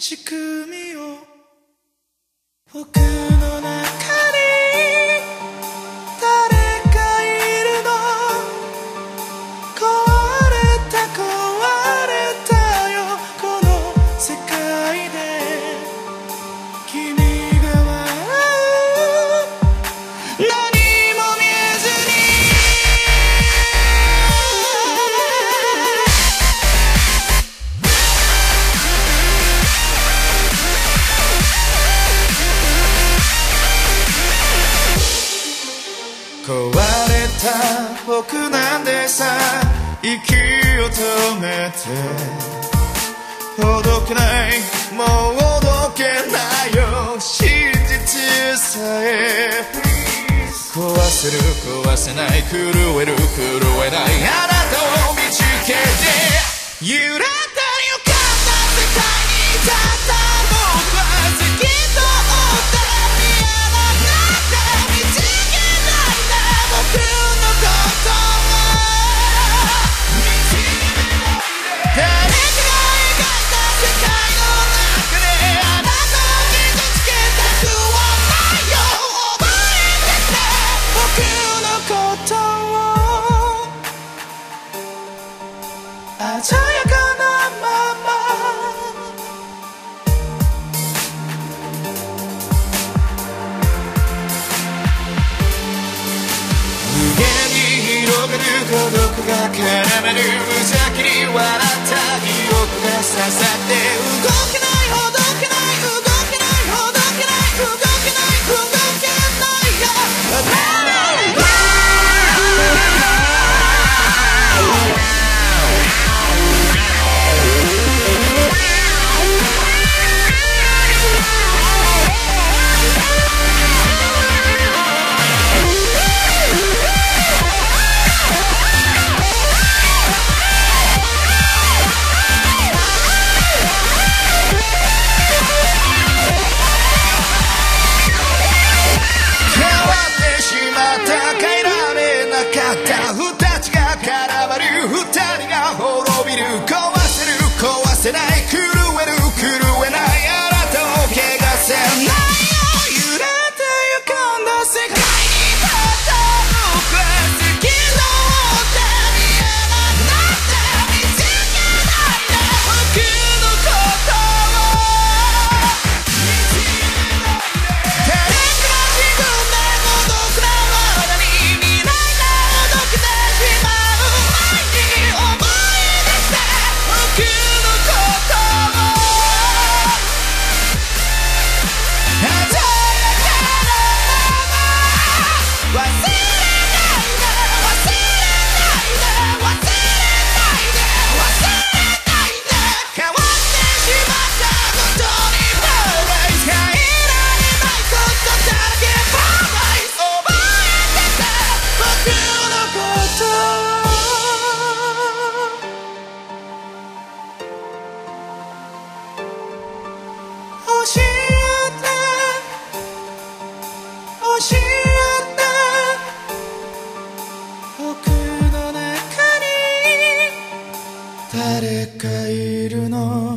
仕組みを僕の中さ僕なんでさ息を止めて。ほどけないもうほどけないよ。真実さえ。壊せる壊せない狂える狂える。鮮に広がる孤独が絡める無邪気に笑った記憶が刺さって帰いるの